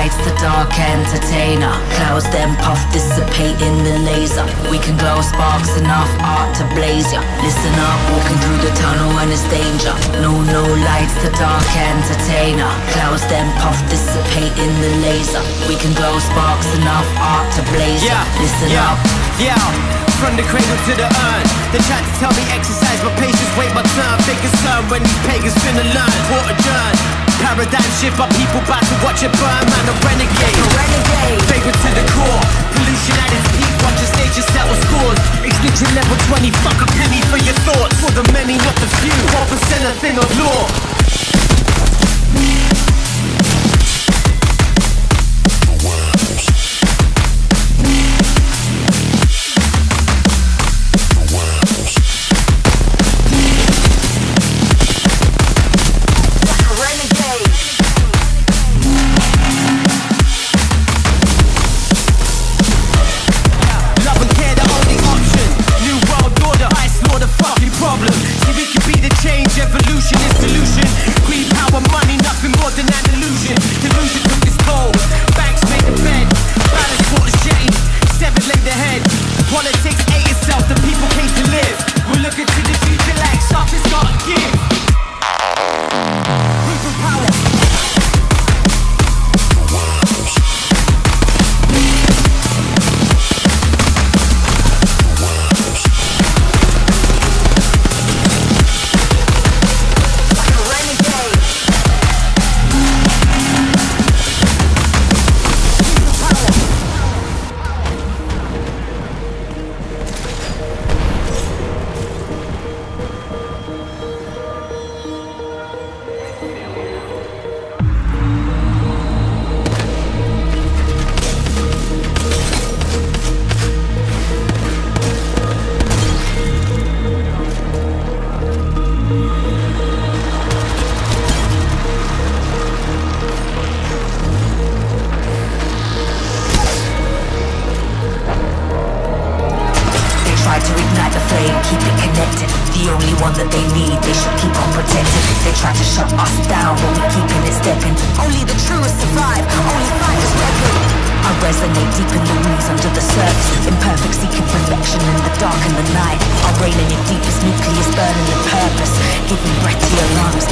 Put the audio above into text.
lights, the dark entertainer. Clouds then puff, dissipate in the laser. We can glow sparks, enough art to blaze ya. Listen up, walking through the tunnel and it's danger. No, no lights, the dark entertainer. Clouds then puff, dissipate in the laser. We can glow sparks, enough art to blaze ya. Yeah, Listen yeah, up. yeah. From the cradle to the urn, they tried to tell me exercise, but patience wait my turn. They concerned when these pagans finna learn. Court adjourned. Paradigm shift, but people back to watch it burn. Man, a renegade. renegade. Favorite to the core. Pollution at its peak. Watch the nature settle scores. Ignition level 20. Fuck a penny for your thoughts. For the many, not the few. One percent a thing of law. Politics try to ignite the flame, keep it connected. The only one that they need, they should keep on protecting. They try to shut us down, but we keeping it stepping. Only the truest survive, only fighters reckon. I resonate deep in the rooms under the surface. Imperfect seeking perfection in the dark and the night. Our reign in your deepest nucleus burning with purpose. Giving breath to your lungs.